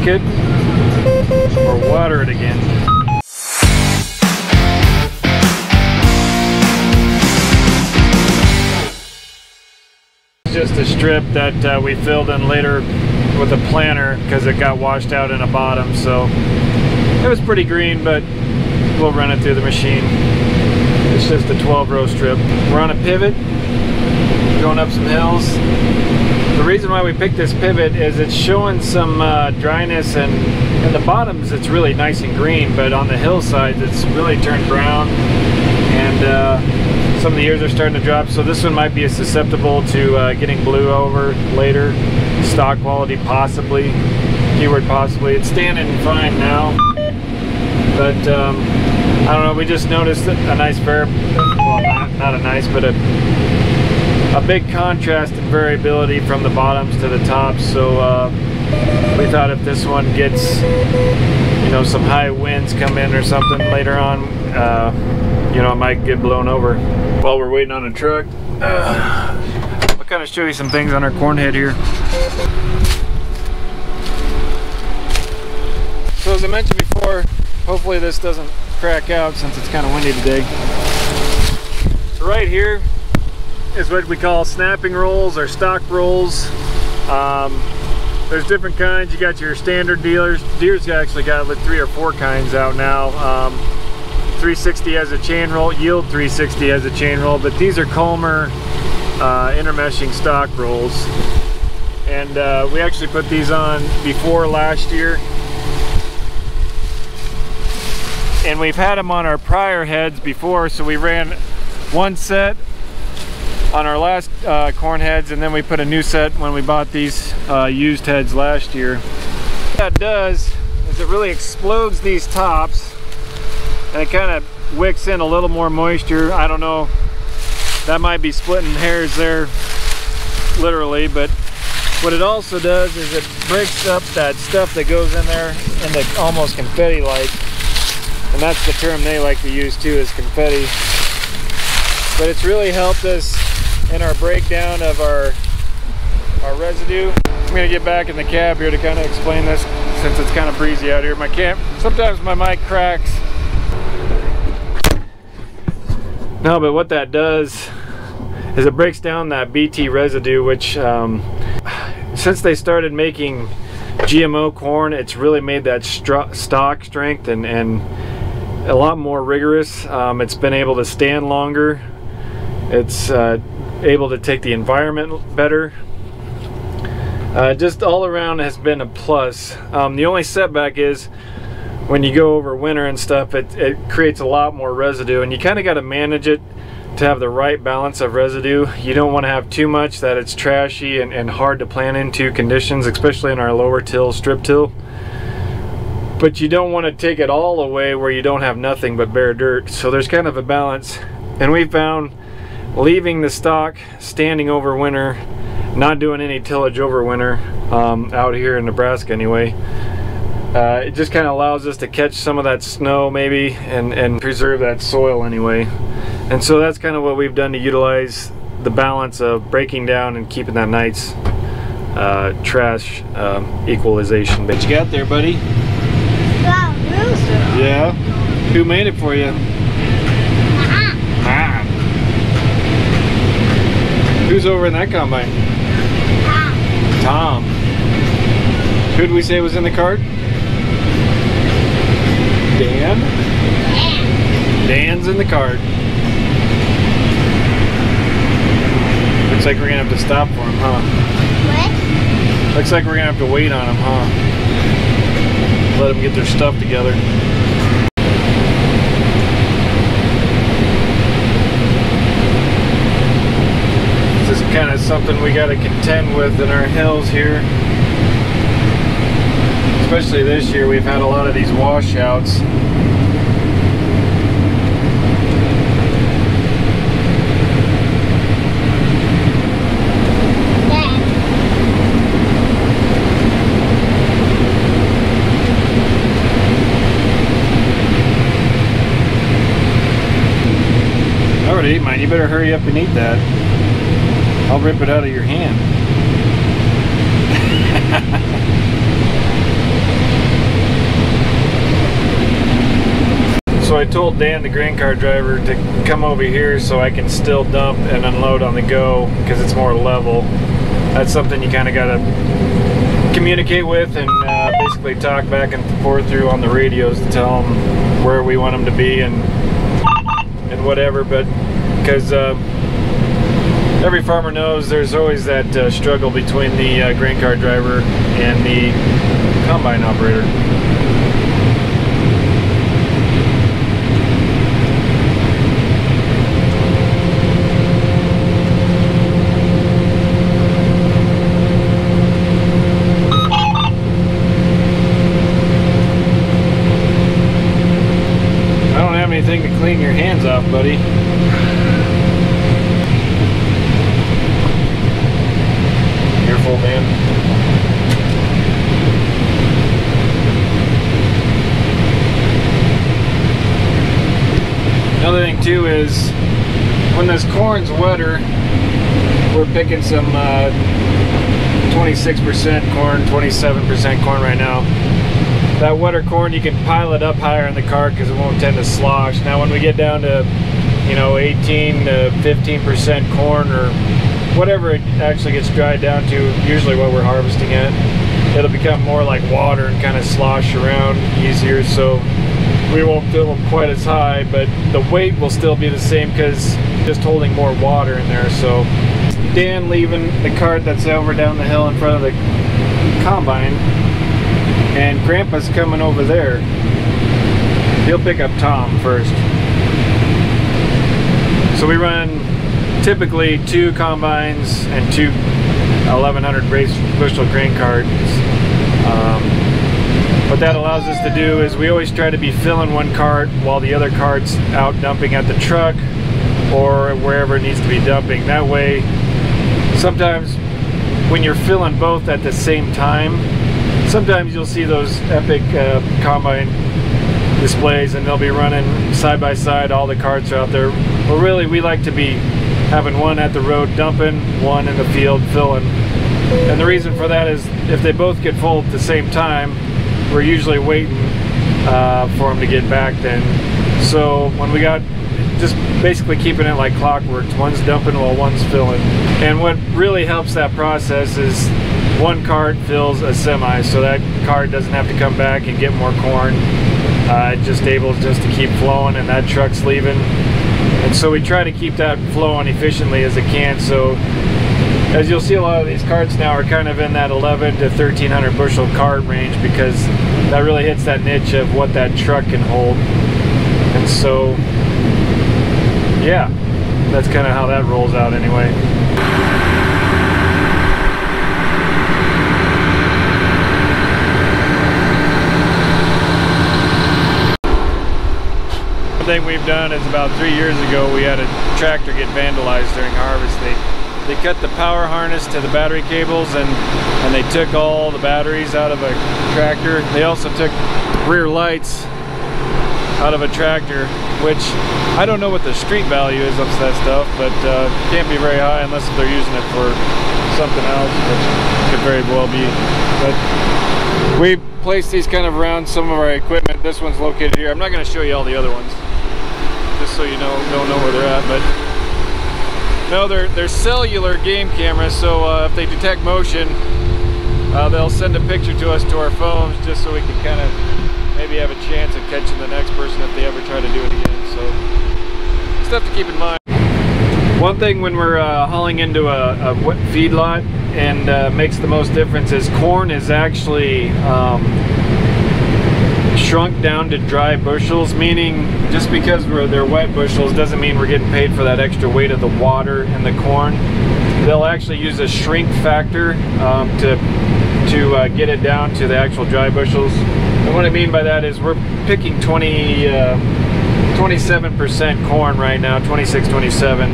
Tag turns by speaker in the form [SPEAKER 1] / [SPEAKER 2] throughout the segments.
[SPEAKER 1] It or water it again. It's just a strip that uh, we filled in later with a planter because it got washed out in the bottom so it was pretty green but we'll run it through the machine. It's just a 12 row strip. We're on a pivot going up some hills the reason why we picked this pivot is it's showing some uh, dryness and in the bottoms it's really nice and green but on the hillsides it's really turned brown. And uh, some of the ears are starting to drop so this one might be susceptible to uh, getting blue over later. Stalk quality possibly. Keyword possibly. It's standing fine now. But um, I don't know we just noticed a nice var well not, not a nice but a a big contrast in variability from the bottoms to the tops so uh, we thought if this one gets you know some high winds come in or something later on uh, you know it might get blown over. While we're waiting on a truck uh, I'll kind of show you some things on our corn head here. So as I mentioned before hopefully this doesn't crack out since it's kind of windy today. Right here is what we call snapping rolls or stalk rolls. Um, there's different kinds. You got your standard dealers. Deere's actually got like three or four kinds out now. Um, 360 has a chain roll, Yield 360 has a chain roll, but these are Calmer uh, intermeshing stalk rolls. And uh, we actually put these on before last year. And we've had them on our prior heads before, so we ran one set on our last uh, corn heads and then we put a new set when we bought these uh, used heads last year. What that does is it really explodes these tops and it kind of wicks in a little more moisture. I don't know, that might be splitting hairs there literally, but what it also does is it breaks up that stuff that goes in there into almost confetti-like. And that's the term they like to use too, is confetti. But it's really helped us in our breakdown of our our residue. I'm gonna get back in the cab here to kind of explain this since it's kind of breezy out here. My camp, sometimes my mic cracks. No, but what that does is it breaks down that BT residue, which um, since they started making GMO corn, it's really made that stalk strength and, and a lot more rigorous. Um, it's been able to stand longer. It's uh, able to take the environment better. Uh, just all around has been a plus. Um, the only setback is when you go over winter and stuff, it, it creates a lot more residue and you kind of got to manage it to have the right balance of residue. You don't want to have too much that it's trashy and, and hard to plant into conditions, especially in our lower till, strip till. But you don't want to take it all away where you don't have nothing but bare dirt. So there's kind of a balance. And we found leaving the stalk standing over winter not doing any tillage over winter um, out here in Nebraska anyway uh, it just kind of allows us to catch some of that snow maybe and, and preserve that soil anyway and so that's kind of what we've done to utilize the balance of breaking down and keeping that nice uh, trash um, equalization. What you got there, buddy? Yeah. Who made it for you? Who's over in that combine? Tom. Tom. Who did we say was in the cart? Dan? Dan. Dan's in the cart. Looks like we're gonna have to stop for him, huh?
[SPEAKER 2] What?
[SPEAKER 1] Looks like we're gonna have to wait on him, huh? Let them get their stuff together. Kind of something we got to contend with in our hills here. Especially this year, we've had a lot of these washouts. Mine. You better hurry up and eat that. I'll rip it out of your hand. So I told Dan, the grain car driver, to come over here so I can still dump and unload on the go because it's more level. That's something you kind of got to communicate with and uh, basically talk back and forth through on the radios to tell them where we want them to be and and whatever. But because uh, every farmer knows there's always that uh, struggle between the uh, grain car driver and the combine operator. I don't have anything to clean your hands off, buddy. Too is when this corn's wetter, we're picking some uh, 26% corn, 27% corn right now. That wetter corn, you can pile it up higher in the cart because it won't tend to slosh. Now when we get down to, you know, 18 to 15% corn or whatever it actually gets dried down to, usually what we're harvesting at, it'll become more like water and kind of slosh around easier. So we won't fill them quite as high, but the weight will still be the same because just holding more water in there. So Dan leaving the cart that's over down the hill in front of the combine, and Grandpa's coming over there. He'll pick up Tom first. So we run typically two combines and two 1100 brace bushel grain carts. Um, what that allows us to do is we always try to be filling one cart while the other cart's out dumping at the truck or wherever it needs to be dumping. That way, sometimes when you're filling both at the same time, sometimes you'll see those epic uh, combine displays and they'll be running side by side, all the carts are out there. But really, we like to be having one at the road dumping, one in the field filling. And the reason for that is if they both get full at the same time, we're usually waiting uh, for them to get back then. So when we got just basically keeping it like clockwork, one's dumping while one's filling. And what really helps that process is one cart fills a semi, so that cart doesn't have to come back and get more corn. Uh, just able just to keep flowing and that truck's leaving. And so we try to keep that flowing efficiently as it can. So as you'll see a lot of these carts now are kind of in that 11 to 1300 bushel cart range because that really hits that niche of what that truck can hold and so yeah that's kind of how that rolls out anyway One thing we've done is about three years ago we had a tractor get vandalized during harvest. They they cut the power harness to the battery cables and and they took all the batteries out of a tractor. They also took rear lights out of a tractor, which I don't know what the street value is of that stuff, but uh, can't be very high unless they're using it for something else, which could very well be. But we placed these kind of around some of our equipment. This one's located here. I'm not going to show you all the other ones, just so you know don't know where they're at. But no, they're they're cellular game cameras, so uh, if they detect motion, uh, they'll send a picture to us to our phones, just so we can kind of maybe have a chance at catching the next person if they ever try to do it again. So stuff to keep in mind. One thing when we're uh, hauling into a, a feedlot and uh, makes the most difference is corn is actually um, shrunk down to dry bushels, meaning just because we're, they're wet bushels doesn't mean we're getting paid for that extra weight of the water in the corn. They'll actually use a shrink factor um, to to uh, get it down to the actual dry bushels. And what I mean by that is we're picking 20, uh, 27% corn right now, 26, 27.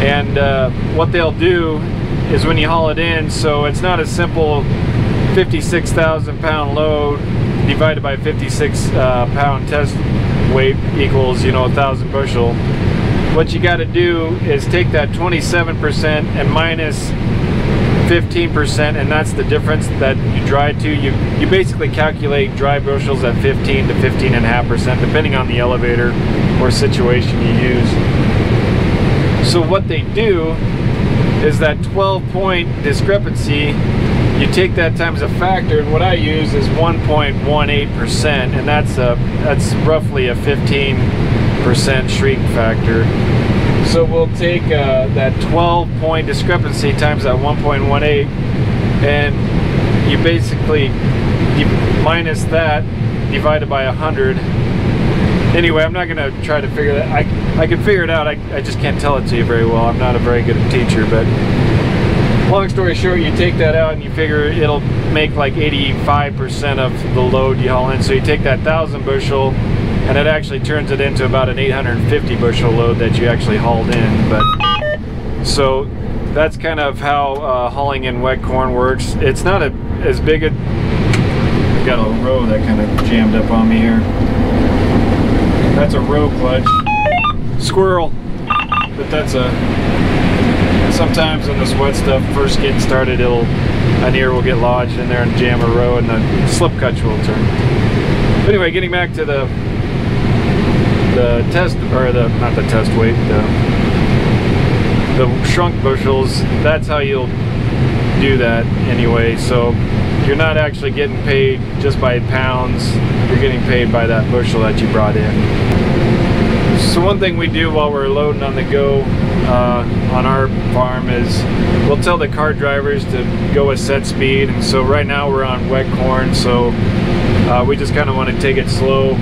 [SPEAKER 1] And uh, what they'll do is when you haul it in, so it's not a simple 56,000 pound load divided by 56 uh, pound test weight equals, you know, a thousand bushel. What you got to do is take that 27% and minus 15% and that's the difference that you dry to you you basically calculate dry bushels at 15 to 15 and a half percent depending on the elevator or situation you use so what they do is that 12 point discrepancy you take that times a factor and what I use is 1.18% and that's a that's roughly a 15% shrink factor. So we'll take uh, that 12 point discrepancy times that 1.18 and you basically you minus that divided by 100 anyway I'm not gonna try to figure that I, I can figure it out I, I just can't tell it to you very well. I'm not a very good teacher but long story short, you take that out and you figure it'll make like 85% of the load you haul in. So you take that 1,000 bushel and it actually turns it into about an 850 bushel load that you actually hauled in. But So that's kind of how uh, hauling in wet corn works. It's not a, as big a, I got a row that kind of jammed up on me here. That's a row clutch. Squirrel. But that's a sometimes when this wet stuff first getting started, it'll an ear will get lodged in there and jam a row, and the slip clutch will turn. But anyway, getting back to the the test or the not the test weight, the the shrunk bushels. That's how you'll do that anyway. So you're not actually getting paid just by pounds. You're getting paid by that bushel that you brought in. So one thing we do while we're loading on the go uh, on our farm is we'll tell the cart drivers to go a set speed and so right now we're on wet corn so uh, we just kind of want to take it slow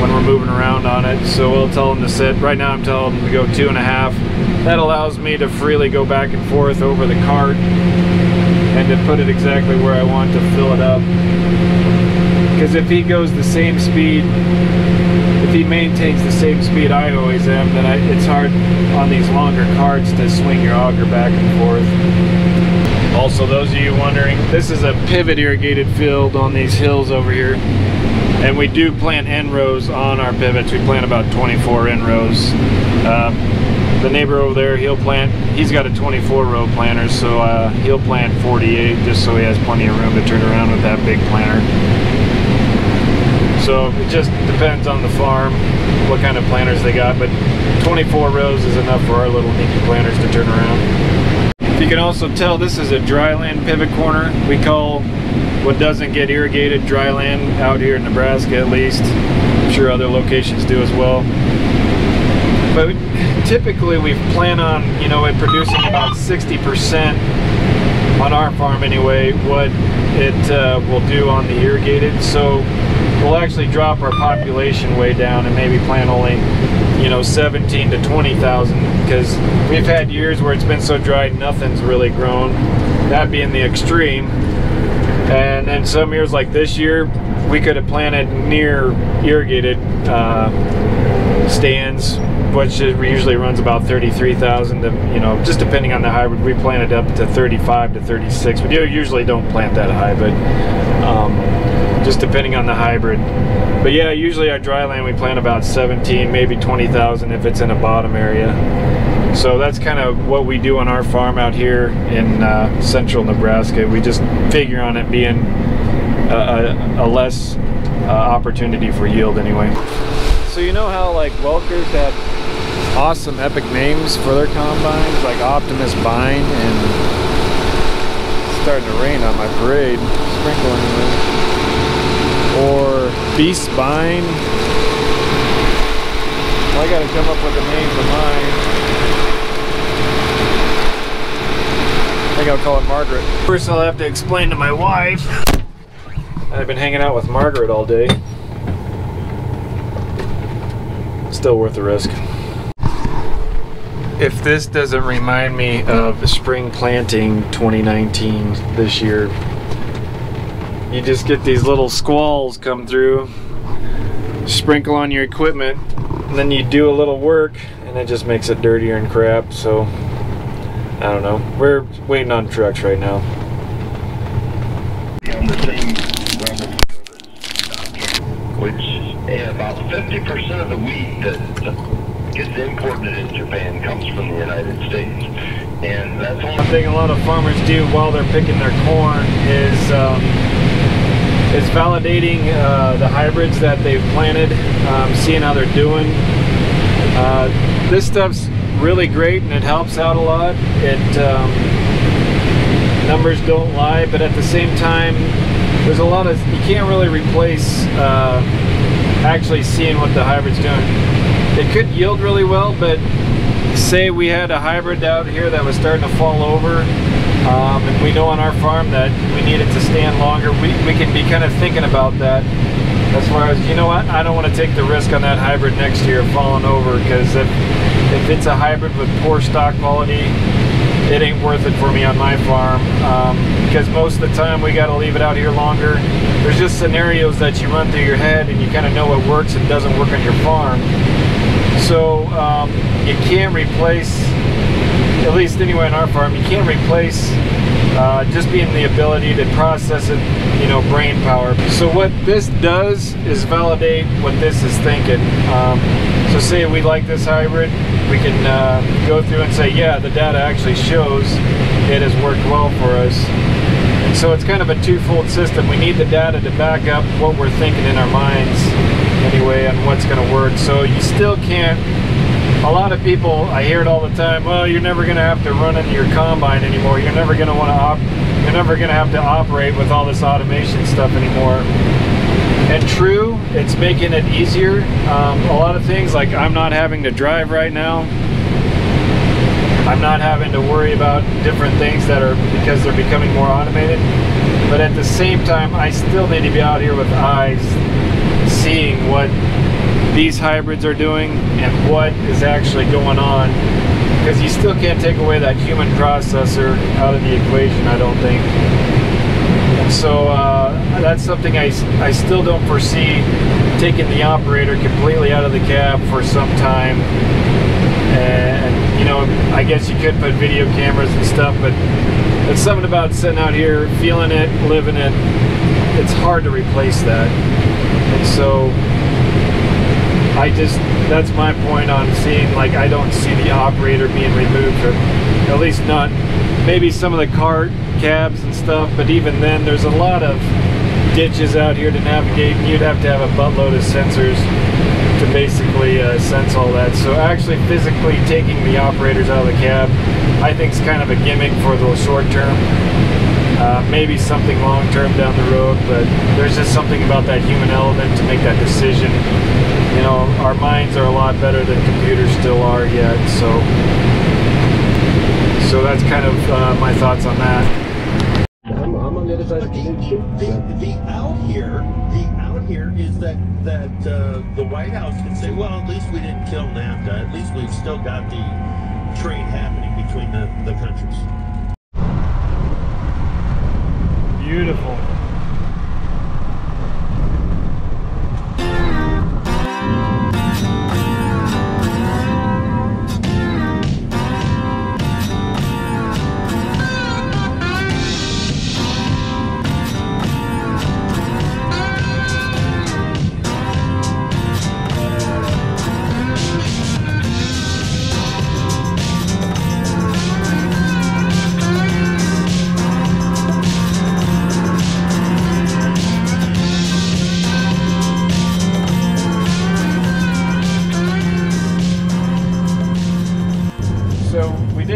[SPEAKER 1] when we're moving around on it. So we'll tell them to sit right now I'm telling them to go two and a half. That allows me to freely go back and forth over the cart and to put it exactly where I want to fill it up. Because if he goes the same speed he maintains the same speed I always am, then I, it's hard on these longer carts to swing your auger back and forth. Also, those of you wondering, this is a pivot irrigated field on these hills over here. And we do plant end rows on our pivots. We plant about 24 end rows. Uh, the neighbor over there, he'll plant, he's got a 24 row planter, so uh, he'll plant 48 just so he has plenty of room to turn around with that big planter. So it just depends on the farm, what kind of planters they got, but 24 rows is enough for our little dinky planters to turn around. You can also tell, this is a dryland pivot corner. We call what doesn't get irrigated dry land out here in Nebraska at least. I'm sure other locations do as well. But typically we plan on, you know, it producing about 60% on our farm anyway, what it uh, will do on the irrigated. So we'll actually drop our population way down and maybe plant only, you know, 17 to 20,000 because we've had years where it's been so dry nothing's really grown. That being the extreme. And then some years like this year, we could have planted near irrigated uh, stands, which usually runs about 33,000 you know, just depending on the hybrid. We planted up to 35 to 36. We usually don't plant that high, but um, just depending on the hybrid. But yeah, usually our dry land we plant about 17, maybe 20,000 if it's in a bottom area. So that's kind of what we do on our farm out here in uh, central Nebraska. We just figure on it being a, a, a less uh, opportunity for yield anyway. So you know how like Welkers had awesome epic names for their combines, like Optimus Bine and starting to rain on my parade, sprinkling or Beast Bine. Well, I gotta come up with a name for mine. I think I'll call it Margaret. First I'll have to explain to my wife. I've been hanging out with Margaret all day. Still worth the risk. If this doesn't remind me of spring planting 2019 this year, you just get these little squalls come through, sprinkle on your equipment, and then you do a little work, and it just makes it dirtier and crap. So, I don't know. We're waiting on trucks right now.
[SPEAKER 3] Which about 50% of the wheat that gets imported in Japan comes from the United States. And That's
[SPEAKER 1] One
[SPEAKER 3] one.
[SPEAKER 1] thing a lot of farmers do while they're picking their corn is um, is validating uh, the hybrids that they've planted, um, seeing how they're doing. Uh, this stuff's really great and it helps out a lot. It um, numbers don't lie, but at the same time, there's a lot of you can't really replace uh, actually seeing what the hybrid's doing. It could yield really well, but say we had a hybrid out here that was starting to fall over, um, and we know on our farm that we need it to stand longer, we, we can be kind of thinking about that as far as, you know what, I don't want to take the risk on that hybrid next year falling over because if, if it's a hybrid with poor stalk quality, it ain't worth it for me on my farm um, because most of the time we got to leave it out here longer. There's just scenarios that you run through your head and you kind of know what works and doesn't work on your farm. So um, you can't replace, at least anyway on our farm, you can't replace uh, just being the ability to process it, you know, brain power. So what this does is validate what this is thinking. Um, so say we like this hybrid, we can uh, go through and say, yeah, the data actually shows it has worked well for us. And so it's kind of a twofold system. We need the data to back up what we're thinking in our minds anyway on what's going to work. So you still can't a lot of people, I hear it all the time, well, you're never going to have to run into your combine anymore. You're never going to want to op you're never going to have to operate with all this automation stuff anymore. And true, it's making it easier. Um, a lot of things, like I'm not having to drive right now. I'm not having to worry about different things that are because they're becoming more automated. But at the same time, I still need to be out here with eyes seeing what these hybrids are doing and what is actually going on. Because you still can't take away that human processor out of the equation I don't think. So uh, that's something I, I still don't foresee taking the operator completely out of the cab for some time. And you know I guess you could put video cameras and stuff but it's something about sitting out here feeling it living it. It's hard to replace that. And so I just that's my point on seeing like I don't see the operator being removed or at least not maybe some of the cart cabs and stuff but even then there's a lot of ditches out here to navigate and you'd have to have a buttload of sensors to basically uh, sense all that. So actually physically taking the operators out of the cab I think is kind of a gimmick for the short term. Uh, maybe something long term down the road but there's just something about that human element to make that decision you know, our minds are a lot better than computers still are yet. So, so that's kind of uh, my thoughts on that.
[SPEAKER 4] I'm, I'm on the other side of the
[SPEAKER 5] The, the, the out here, the out here is that that uh, the White House can say, well, at least we didn't kill NAFTA. At least we've still got the trade happening between the, the countries.
[SPEAKER 1] Beautiful.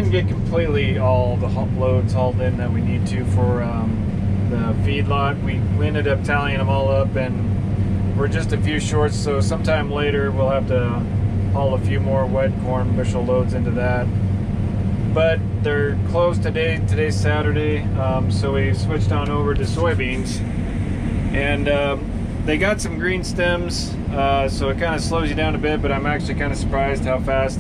[SPEAKER 1] Didn't get completely all the loads hauled in that we need to for um, the feed lot. We, we ended up tallying them all up and we're just a few shorts, So sometime later we'll have to haul a few more wet corn bushel loads into that. But they're closed today. Today's Saturday, um, so we switched on over to soybeans, and um, they got some green stems, uh, so it kind of slows you down a bit. But I'm actually kind of surprised how fast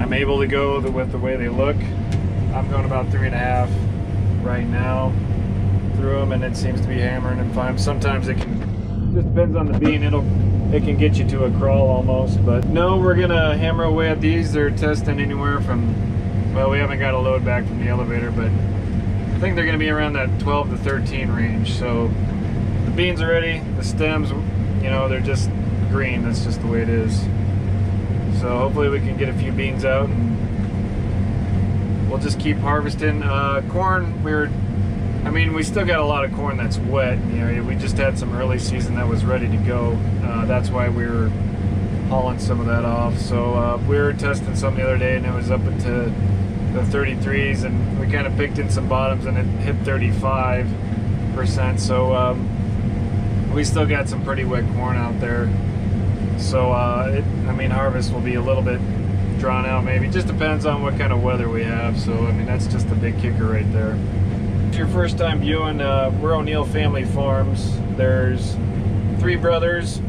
[SPEAKER 1] I'm able to go the, with the way they look. I'm going about three and a half right now through them, and it seems to be hammering them fine. Sometimes it can, just depends on the bean. It'll, it can get you to a crawl almost. But no, we're gonna hammer away at these. They're testing anywhere from, well, we haven't got a load back from the elevator, but I think they're gonna be around that 12 to 13 range. So the beans are ready. The stems, you know, they're just green. That's just the way it is. So hopefully we can get a few beans out we'll just keep harvesting. Uh, corn, we're, I mean, we still got a lot of corn that's wet in the area. We just had some early season that was ready to go. Uh, that's why we were hauling some of that off. So uh, we were testing some the other day and it was up into the 33s and we kind of picked in some bottoms and it hit 35%. So um, we still got some pretty wet corn out there. So uh, it, I mean, harvest will be a little bit drawn out maybe. Just depends on what kind of weather we have. So I mean, that's just the big kicker right there. If it's your first time viewing, uh, we're O'Neill Family Farms. There's three brothers,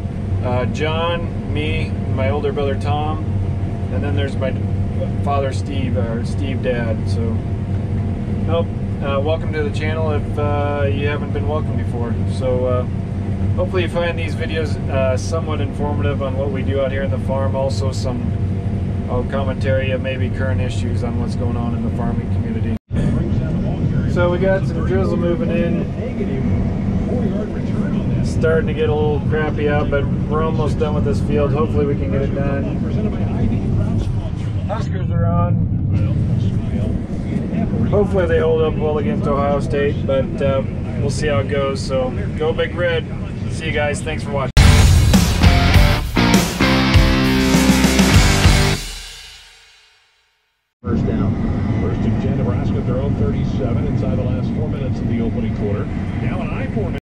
[SPEAKER 1] uh, John, me, my older brother Tom, and then there's my father Steve, or Steve Dad. So, nope. Uh, welcome to the channel if uh, you haven't been welcome before. So, uh, hopefully you find these videos uh, somewhat informative on what we do out here in the farm. Also, some oh, commentary of maybe current issues on what's going on in the farming community. So we got some drizzle moving in. Starting to get a little crappy out, but we're almost done with this field. Hopefully we can get it done. Huskers are on. Hopefully they hold up well against Ohio State, but uh, we'll see how it goes. So go Big Red. See you guys. Thanks for watching.
[SPEAKER 4] First down. First and 10, Nebraska their own 37